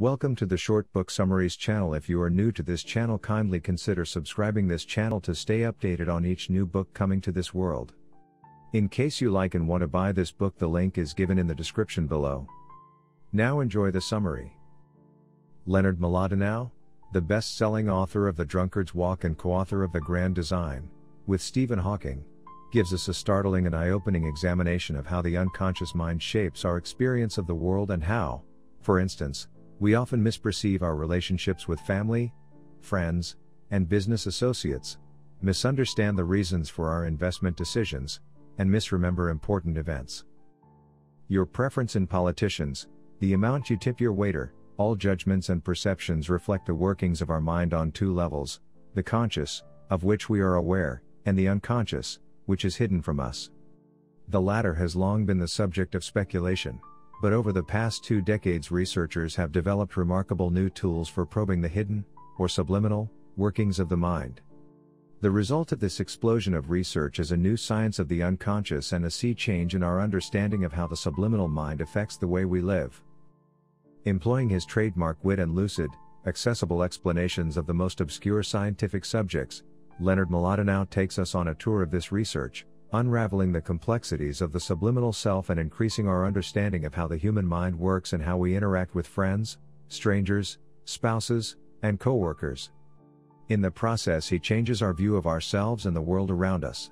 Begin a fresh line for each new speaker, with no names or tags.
Welcome to the Short Book Summaries channel. If you are new to this channel, kindly consider subscribing this channel to stay updated on each new book coming to this world. In case you like and want to buy this book, the link is given in the description below. Now enjoy the summary. Leonard Mlodinow, the best-selling author of The Drunkard's Walk and co-author of The Grand Design, with Stephen Hawking, gives us a startling and eye-opening examination of how the unconscious mind shapes our experience of the world and how, for instance, we often misperceive our relationships with family, friends, and business associates, misunderstand the reasons for our investment decisions, and misremember important events. Your preference in politicians, the amount you tip your waiter, all judgments and perceptions reflect the workings of our mind on two levels the conscious, of which we are aware, and the unconscious, which is hidden from us. The latter has long been the subject of speculation. But over the past two decades, researchers have developed remarkable new tools for probing the hidden, or subliminal, workings of the mind. The result of this explosion of research is a new science of the unconscious and a sea change in our understanding of how the subliminal mind affects the way we live. Employing his trademark wit and lucid, accessible explanations of the most obscure scientific subjects, Leonard Mlodinow takes us on a tour of this research, unraveling the complexities of the subliminal self and increasing our understanding of how the human mind works and how we interact with friends, strangers, spouses, and coworkers. In the process, he changes our view of ourselves and the world around us.